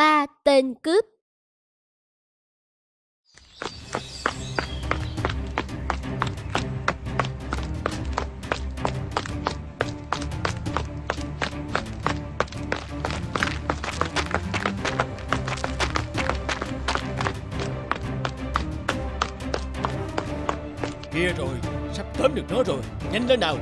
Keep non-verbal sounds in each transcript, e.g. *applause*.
ba tên cướp Kia rồi, sắp tóm được nó rồi, nhanh lên nào.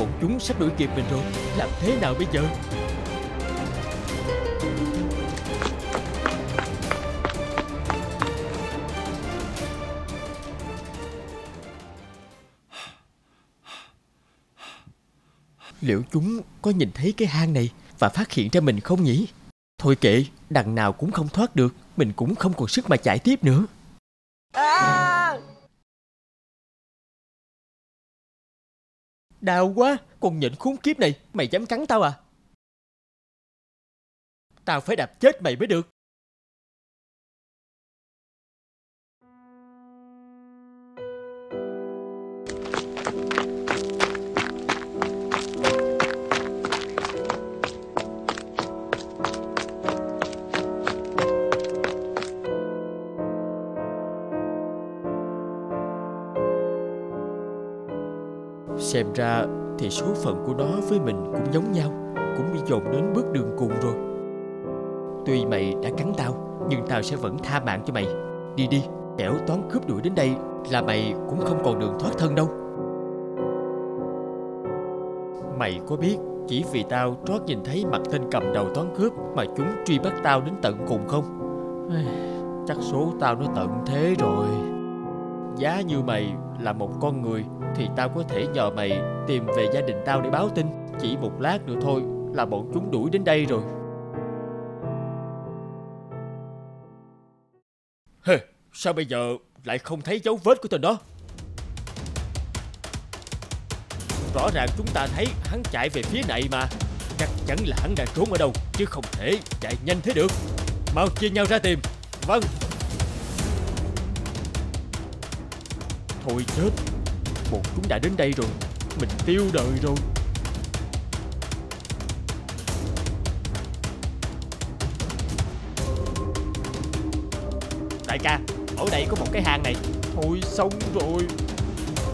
Bọn chúng sắp đuổi kịp mình rồi, làm thế nào bây giờ? Liệu chúng có nhìn thấy cái hang này và phát hiện ra mình không nhỉ? Thôi kệ, đằng nào cũng không thoát được, mình cũng không còn sức mà chạy tiếp nữa. Đau quá, con nhện khốn kiếp này, mày dám cắn tao à? Tao phải đạp chết mày mới được. Xem ra thì số phận của nó với mình cũng giống nhau Cũng bị dồn đến bước đường cùng rồi. Tuy mày đã cắn tao Nhưng tao sẽ vẫn tha mạng cho mày. Đi đi, kẻo toán cướp đuổi đến đây Là mày cũng không còn đường thoát thân đâu. Mày có biết chỉ vì tao trót nhìn thấy mặt tên cầm đầu toán cướp Mà chúng truy bắt tao đến tận cùng không? Chắc số tao nó tận thế rồi. Giá như mày là một con người thì tao có thể nhờ mày tìm về gia đình tao để báo tin. Chỉ một lát nữa thôi là bọn chúng đuổi đến đây rồi. Hê, sao bây giờ lại không thấy dấu vết của tên đó? Rõ ràng chúng ta thấy hắn chạy về phía này mà. Chắc chắn là hắn đang trốn ở đâu Chứ không thể chạy nhanh thế được. Mau chia nhau ra tìm. Vâng. Thôi chết. Bọn chúng đã đến đây rồi. Mình tiêu đời rồi. Đại ca Ở đây có một cái hang này. Thôi xong rồi.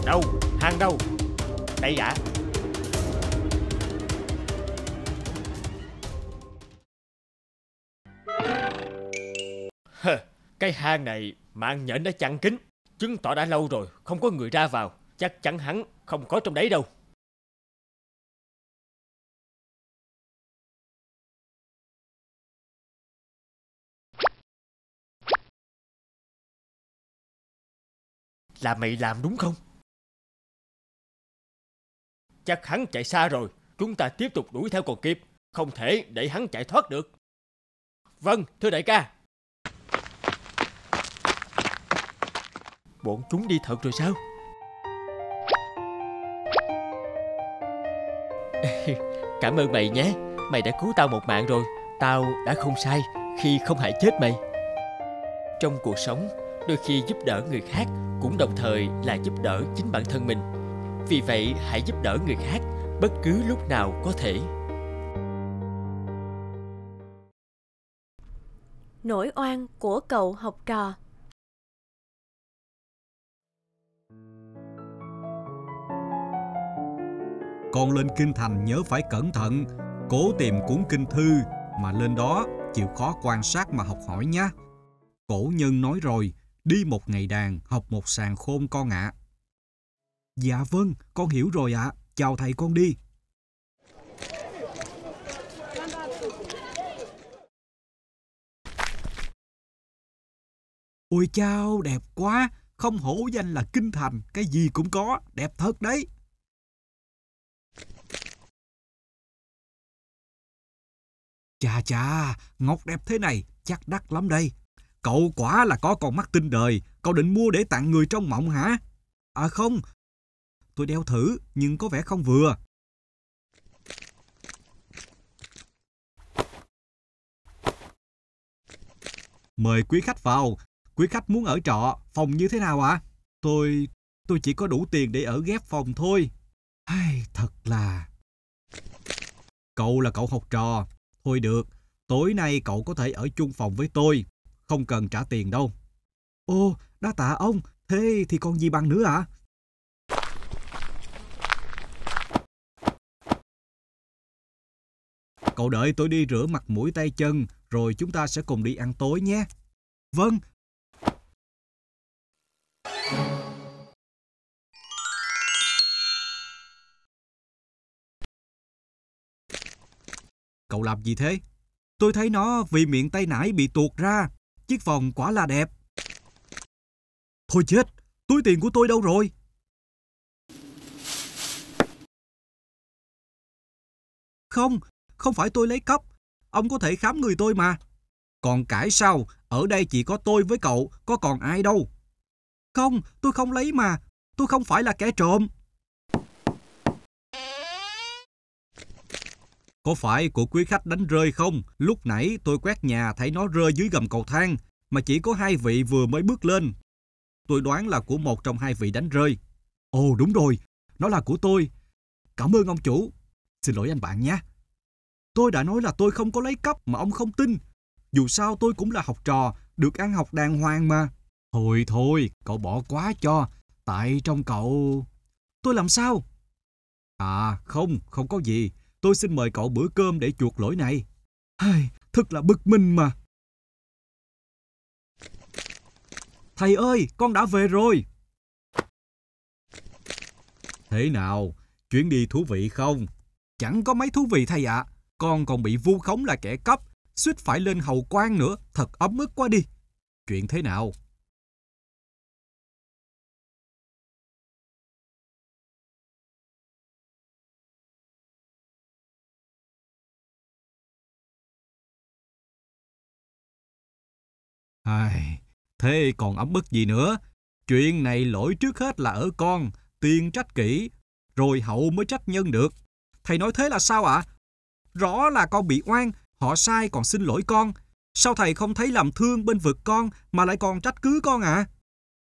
Đâu hang đâu? Đây ạ. Hơ, Cái hang này mạng nhện đã chặn kín. Chứng tỏ đã lâu rồi Không có người ra vào. Chắc chắn hắn không có trong đấy đâu. Là mày làm đúng không? Chắc hắn chạy xa rồi. Chúng ta tiếp tục đuổi theo còn kịp. Không thể để hắn chạy thoát được. Vâng thưa đại ca. Bọn chúng đi thật rồi sao? *laughs* Cảm ơn mày nhé. Mày đã cứu tao một mạng rồi. Tao đã không sai khi không hại chết mày. Trong cuộc sống, Đôi khi giúp đỡ người khác Cũng đồng thời là giúp đỡ chính bản thân mình. Vì vậy, hãy giúp đỡ người khác Bất cứ lúc nào có thể. Nỗi oan của cậu học trò. Con lên kinh thành nhớ phải cẩn thận, cố tìm cuốn kinh thư mà lên đó chịu khó quan sát mà học hỏi nhé. Cổ nhân nói rồi, đi một ngày đàn, học một sàn khôn con ạ. Dạ vâng, con hiểu rồi ạ. Chào thầy con đi. Ôi chao, đẹp quá. Không hổ danh là kinh thành, cái gì cũng có, đẹp thật đấy. Chà chà, ngọc đẹp thế này, chắc đắt lắm đây. Cậu quả là có con mắt tinh đời, cậu định mua để tặng người trong mộng hả? À không, tôi đeo thử nhưng có vẻ không vừa. Mời quý khách vào, quý khách muốn ở trọ, phòng như thế nào ạ? Tôi, tôi chỉ có đủ tiền để ở ghép phòng thôi. Ai, thật là... Cậu là cậu học trò. Thôi được, tối nay cậu có thể ở chung phòng với tôi. Không cần trả tiền đâu. ô đa tạ ông. Thế thì còn gì bằng nữa ạ? À? Cậu đợi tôi đi rửa mặt mũi tay chân, rồi chúng ta sẽ cùng đi ăn tối nhé. Vâng. Cậu làm gì thế? Tôi thấy nó vì miệng tay nải bị tuột ra. Chiếc vòng quả là đẹp. Thôi chết, túi tiền của tôi đâu rồi? Không, không phải tôi lấy cắp. Ông có thể khám người tôi mà. Còn cãi sao? Ở đây chỉ có tôi với cậu, có còn ai đâu. Không, tôi không lấy mà. Tôi không phải là kẻ trộm. Có phải của quý khách đánh rơi không? Lúc nãy tôi quét nhà thấy nó rơi dưới gầm cầu thang, mà chỉ có hai vị vừa mới bước lên. Tôi đoán là của một trong hai vị đánh rơi. Ồ đúng rồi, nó là của tôi. Cảm ơn ông chủ. Xin lỗi anh bạn nhé. Tôi đã nói là tôi không có lấy cắp mà ông không tin. Dù sao tôi cũng là học trò, được ăn học đàng hoàng mà. Thôi thôi, cậu bỏ quá cho. Tại trong cậu... Tôi làm sao? À, không, không có gì. Tôi xin mời cậu bữa cơm để chuộc lỗi này. Ai, thật là bực mình mà. Thầy ơi, con đã về rồi. Thế nào, chuyến đi thú vị không? Chẳng có mấy thú vị thầy ạ. À. Con còn bị vu khống là kẻ cấp, suýt phải lên hầu quan nữa, thật ấm ức quá đi. Chuyện thế nào? Ai, thế còn ấm bức gì nữa? Chuyện này lỗi trước hết là ở con, tiên trách kỹ, rồi hậu mới trách nhân được. Thầy nói thế là sao ạ? À? Rõ là con bị oan, họ sai còn xin lỗi con. Sao thầy không thấy làm thương bên vực con mà lại còn trách cứ con ạ? À?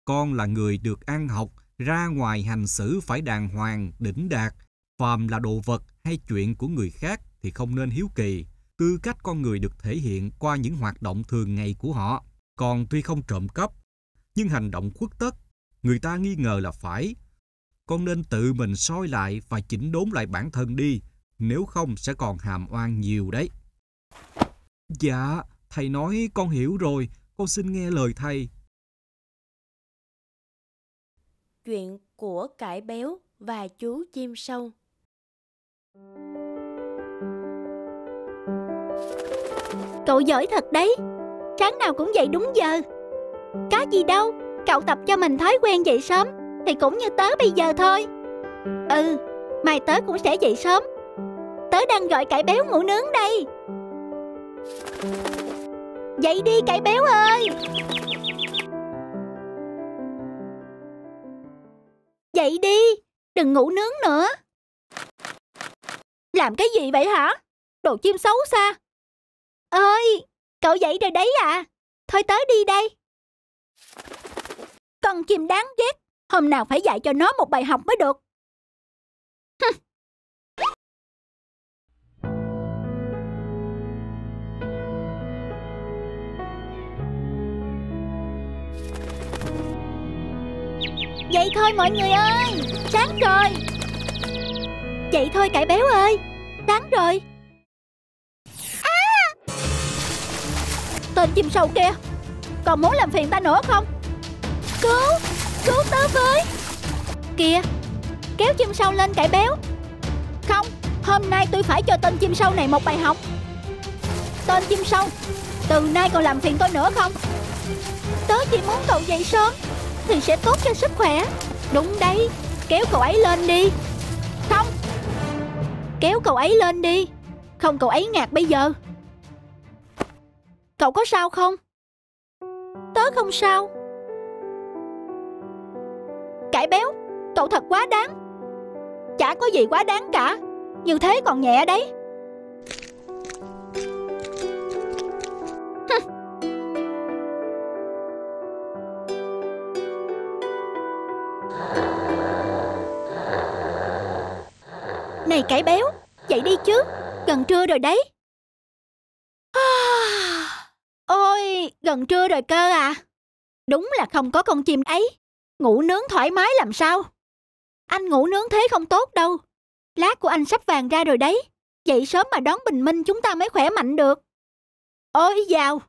Con là người được ăn học, ra ngoài hành xử phải đàng hoàng, đỉnh đạt. Phàm là đồ vật hay chuyện của người khác thì không nên hiếu kỳ. Tư cách con người được thể hiện qua những hoạt động thường ngày của họ. Còn tuy không trộm cắp, nhưng hành động khuất tất, người ta nghi ngờ là phải. Con nên tự mình soi lại và chỉnh đốn lại bản thân đi nếu không sẽ còn hàm oan nhiều đấy. Dạ, thầy nói con hiểu rồi, con xin nghe lời thầy. Chuyện của cải béo và chú chim sâu Cậu giỏi thật đấy, sáng nào cũng dậy đúng giờ. Có gì đâu, cậu tập cho mình thói quen dậy sớm thì cũng như tớ bây giờ thôi. Ừ, mai tớ cũng sẽ dậy sớm. Tớ đang gọi cải béo ngủ nướng đây. Dậy đi cải béo ơi! Dậy đi Đừng ngủ nướng nữa. Làm cái gì vậy hả? Đồ chim xấu xa. Ơi! Cậu dậy rồi đấy à. Thôi tới đi đây. Con chim đáng ghét, Hôm nào phải dạy cho nó một bài học mới được. Vậy thôi mọi người ơi, Sáng rồi. Vậy thôi cải béo ơi, Sáng rồi. Tên chim sâu kia. Còn muốn làm phiền ta nữa không? Cứu Cứu tớ với. Kìa, Kéo chim sâu lên cải béo. Không, Hôm nay tôi phải cho tên chim sâu này một bài học. Tên chim sâu, Từ nay còn làm phiền tôi nữa không? Tớ chỉ muốn cậu dậy sớm, thì sẽ tốt cho sức khỏe. Đúng đấy, Kéo cậu ấy lên đi. Không, Kéo cậu ấy lên đi. Không, cậu ấy ngạt bây giờ. Cậu có sao không? Tớ không sao. Cải béo, Cậu thật quá đáng. Chả có gì quá đáng cả. Như thế còn nhẹ đấy. Này cải béo, Dậy đi chứ. Gần trưa rồi đấy. Gần trưa rồi cơ à. Đúng là không có con chim ấy. Ngủ nướng thoải mái làm sao? Anh ngủ nướng thế không tốt đâu. Lá của anh sắp vàng ra rồi đấy. Dậy sớm mà đón bình minh chúng ta mới khỏe mạnh được. Ôi dào,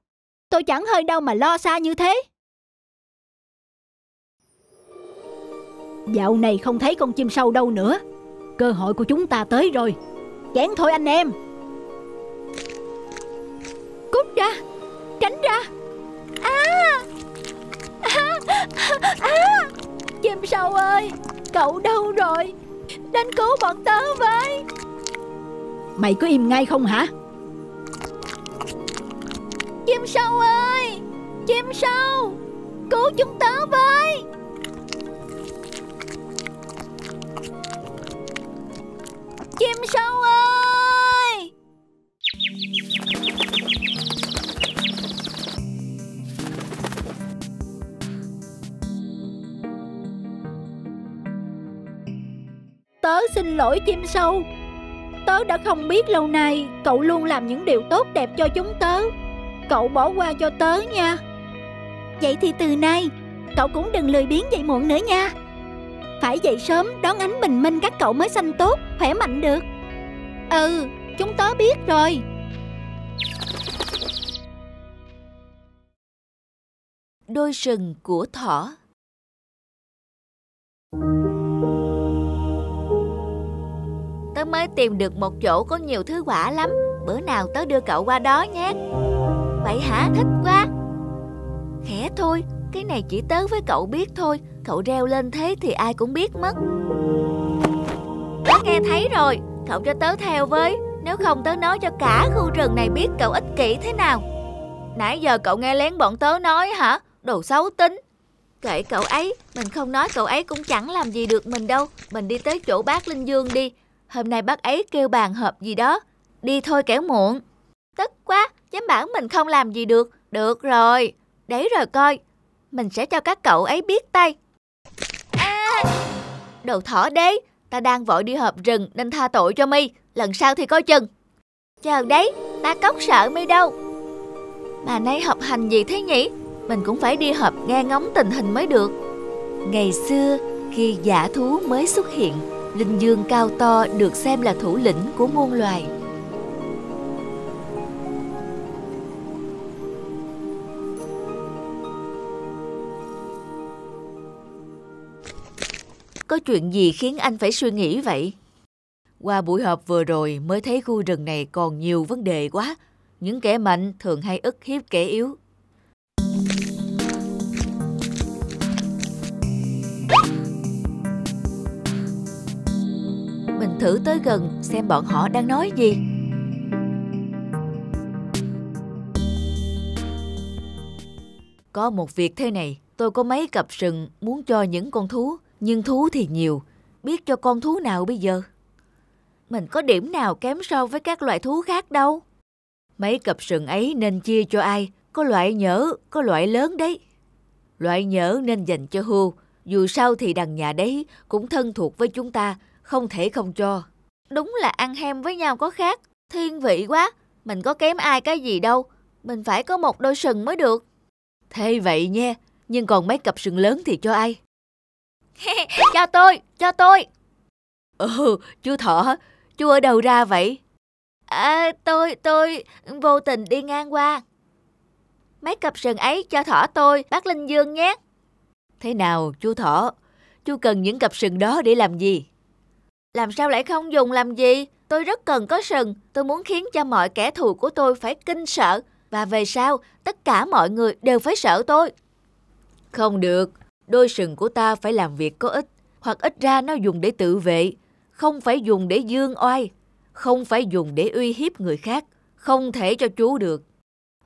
Tôi chẳng hơi đâu mà lo xa như thế. Dạo này không thấy con chim sâu đâu nữa. Cơ hội của chúng ta tới rồi. Chén thôi anh em. Cút ra, Tránh ra. Chim sâu ơi Cậu đâu rồi? Đến cứu bọn tớ với. Mày có im ngay không hả? Chim sâu ơi Chim sâu Cứu chúng tớ với. Chim sâu ơi Tớ xin lỗi chim sâu. Tớ đã không biết lâu nay Cậu luôn làm những điều tốt đẹp cho chúng tớ. Cậu bỏ qua cho tớ nha. Vậy thì từ nay, Cậu cũng đừng lười biếng dậy muộn nữa nha. Phải dậy sớm, đón ánh bình minh các cậu mới xanh tốt, Khỏe mạnh được. Ừ chúng tớ biết rồi. Đôi sừng của thỏ Tớ mới tìm được một chỗ có nhiều thứ quả lắm. Bữa nào tớ đưa cậu qua đó nhé. Vậy hả? Thích quá. Khẽ thôi. Cái này chỉ tớ với cậu biết thôi. Cậu reo lên thế thì ai cũng biết mất. Tớ nghe thấy rồi. Cậu cho tớ theo với. Nếu không tớ nói cho cả khu rừng này biết cậu ích kỷ thế nào. Nãy giờ cậu nghe lén bọn tớ nói hả? Đồ xấu tính. Kệ cậu ấy. Mình không nói cậu ấy cũng chẳng làm gì được mình đâu. Mình đi tới chỗ bác Linh Dương đi. Hôm nay bác ấy kêu bàn họp gì đó. Đi thôi kẻo muộn. Tức quá Dám bảo mình không làm gì được. Được rồi. Đấy rồi coi. Mình sẽ cho các cậu ấy biết tay. À, Đồ thỏ đế Ta đang vội đi họp rừng Nên tha tội cho mi. Lần sau thì coi chừng. Chờ đấy Ta cốc sợ mi đâu. Bà nay học hành gì thế nhỉ? Mình cũng phải đi họp nghe ngóng tình hình mới được. Ngày xưa Khi giả thú mới xuất hiện Linh dương cao to được xem là thủ lĩnh của muôn loài Có chuyện gì khiến anh phải suy nghĩ vậy? Qua buổi họp vừa rồi mới thấy khu rừng này còn nhiều vấn đề quá. Những kẻ mạnh thường hay ức hiếp kẻ yếu. Thử tới gần xem bọn họ đang nói gì. Có một việc thế này, tôi có mấy cặp sừng muốn cho những con thú nhưng thú thì nhiều, biết cho con thú nào bây giờ? Mình có điểm nào kém so với các loại thú khác đâu. Mấy cặp sừng ấy nên chia cho ai, có loại nhỡ, có loại lớn đấy. Loại nhỡ nên dành cho hưu, dù sao thì đằng nhà đấy cũng thân thuộc với chúng ta, không thể không cho. Đúng là ăn hem với nhau có khác, thiên vị quá, mình có kém ai cái gì đâu, mình phải có một đôi sừng mới được. Thế vậy nha, nhưng còn mấy cặp sừng lớn thì cho ai? *laughs* cho tôi, cho tôi. Ừ, chú Thọ, chú ở đâu ra vậy? À, tôi, tôi vô tình đi ngang qua. Mấy cặp sừng ấy cho Thỏ tôi, bác Linh Dương nhé. Thế nào, chú Thỏ? Chú cần những cặp sừng đó để làm gì? Làm sao lại không dùng làm gì? Tôi rất cần có sừng. Tôi muốn khiến cho mọi kẻ thù của tôi phải kinh sợ. Và về sau, tất cả mọi người đều phải sợ tôi. Không được, đôi sừng của ta phải làm việc có ích, hoặc ít ra nó dùng để tự vệ, không phải dùng để dương oai, không phải dùng để uy hiếp người khác, không thể cho chú được.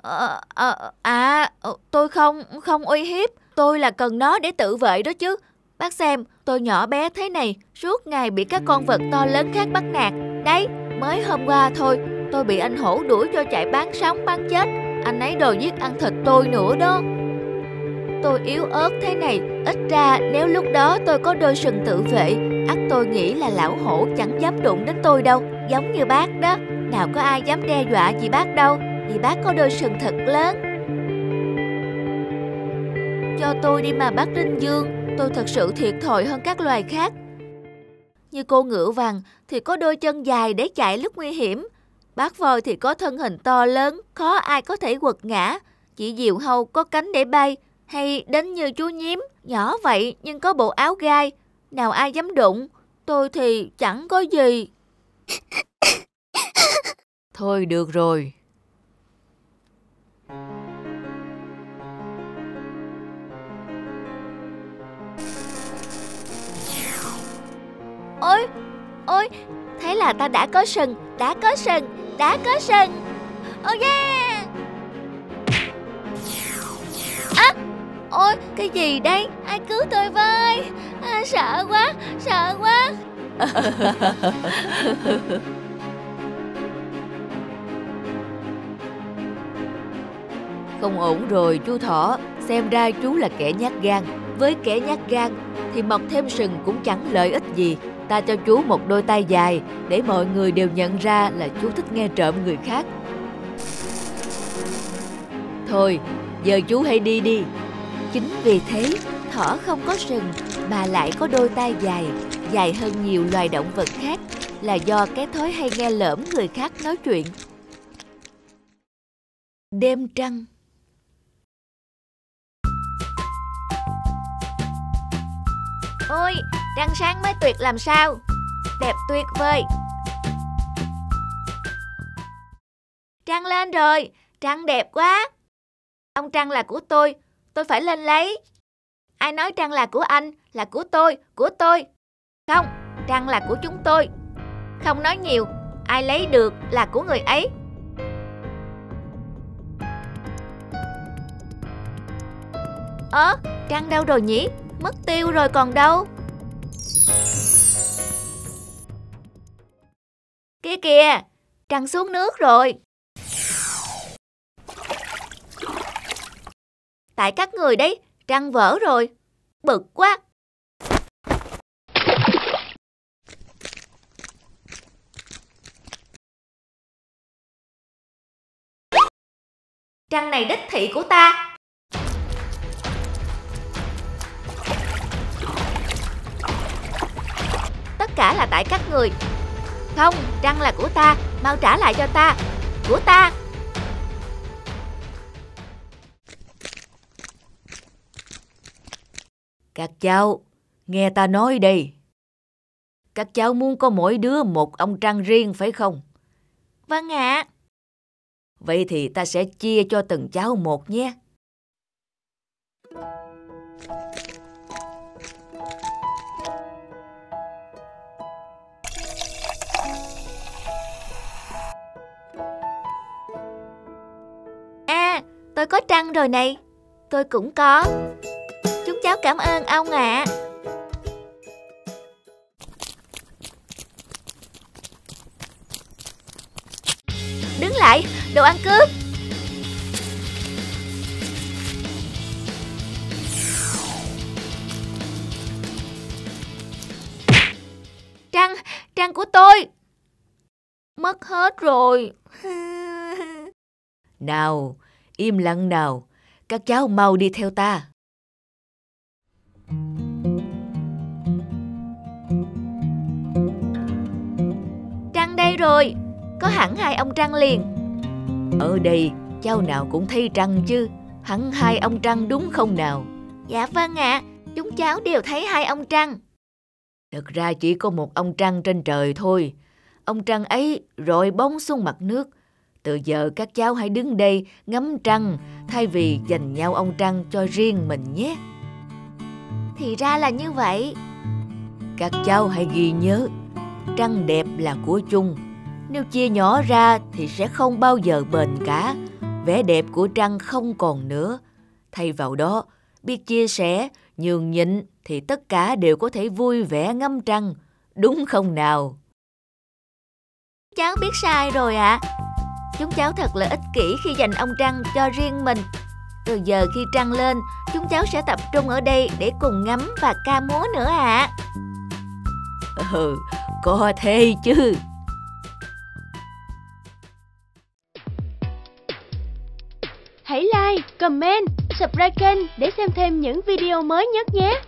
À, à, à, tôi không, không uy hiếp, tôi là cần nó để tự vệ đó chứ. Bác xem, tôi nhỏ bé thế này, suốt ngày bị các con vật to lớn khác bắt nạt. Đấy, mới hôm qua thôi, tôi bị anh hổ đuổi cho chạy bán sống bán chết. Anh ấy đòi giết ăn thịt tôi nữa đó. Tôi yếu ớt thế này, ít ra nếu lúc đó tôi có đôi sừng tự vệ, ắt tôi nghĩ là lão hổ chẳng dám đụng đến tôi đâu, giống như bác đó. Nào có ai dám đe dọa gì bác đâu, vì bác có đôi sừng thật lớn. Cho tôi đi mà bác linh Dương, tôi thật sự thiệt thòi hơn các loài khác. Như cô ngựa vàng thì có đôi chân dài để chạy lúc nguy hiểm. Bác voi thì có thân hình to lớn, khó ai có thể quật ngã. Chỉ diều hâu có cánh để bay, hay đến như chú nhím, nhỏ vậy nhưng có bộ áo gai. Nào ai dám đụng, tôi thì chẳng có gì. Thôi được rồi. Ôi, ôi, thế là ta đã có sừng, đã có sừng, đã có sừng. Oh yeah! À, ôi, cái gì đây? Ai cứu tôi với? À, sợ quá, sợ quá. Không ổn rồi chú thỏ, xem ra chú là kẻ nhát gan. Với kẻ nhát gan thì mọc thêm sừng cũng chẳng lợi ích gì. Ta cho chú một đôi tay dài để mọi người đều nhận ra là chú thích nghe trộm người khác. Thôi, giờ chú hãy đi đi. Chính vì thế, thỏ không có sừng mà lại có đôi tay dài, dài hơn nhiều loài động vật khác là do cái thói hay nghe lỡm người khác nói chuyện. Đêm trăng Ôi, trăng sáng mới tuyệt làm sao? Đẹp tuyệt vời. Trăng lên rồi, trăng đẹp quá. Ông Trăng là của tôi, tôi phải lên lấy. Ai nói Trăng là của anh, là của tôi, của tôi. Không, Trăng là của chúng tôi. Không nói nhiều, ai lấy được là của người ấy. Ơ, Trăng đâu rồi nhỉ? Mất tiêu rồi còn đâu. Kìa, Trăng xuống nước rồi. Tại các người đấy, Trăng vỡ rồi. Bực quá. Trăng này đích thị của ta. Tất cả là tại các người. Không, trăng là của ta Mau trả lại cho ta Của ta Các cháu, nghe ta nói đây. Các cháu muốn có mỗi đứa một ông trăng riêng phải không? Vâng ạ Vậy thì ta sẽ chia cho từng cháu một nhé. Tôi có trăng rồi này. Tôi cũng có. Chúng cháu cảm ơn ông ạ Đứng lại, đồ ăn cướp. Trăng, trăng của tôi. Mất hết rồi. *laughs* Nào, im lặng nào, các cháu mau đi theo ta. Trăng đây rồi, có hẳn hai ông Trăng liền Ở đây, cháu nào cũng thấy trăng chứ, hẳn hai ông trăng đúng không nào? Dạ vâng ạ, chúng cháu đều thấy hai ông Trăng Thực ra chỉ có một ông trăng trên trời thôi. Ông trăng ấy rọi bóng xuống mặt nước. Từ giờ các cháu hãy đứng đây ngắm trăng thay vì dành nhau ông trăng cho riêng mình nhé. Thì ra là như vậy Các cháu hãy ghi nhớ, trăng đẹp là của chung. Nếu chia nhỏ ra thì sẽ không bao giờ bền cả. Vẻ đẹp của trăng không còn nữa. Thay vào đó, biết chia sẻ, nhường nhịn thì tất cả đều có thể vui vẻ ngắm trăng. Đúng không nào? Cháu biết sai rồi ạ Chúng cháu thật là ích kỷ khi dành ông Trăng cho riêng mình Rồi giờ khi trăng lên, chúng cháu sẽ tập trung ở đây để cùng ngắm và ca múa nữa ạ. À. Ừ, có thế chứ. Hãy like, comment, subscribe kênh để xem thêm những video mới nhất nhé.